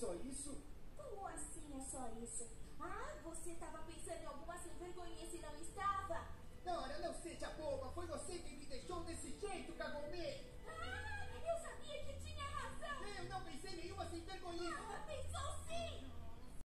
só isso? Como assim é só isso? Ah, você estava pensando em alguma sem vergonha se não estava? Ora, não seja bobo!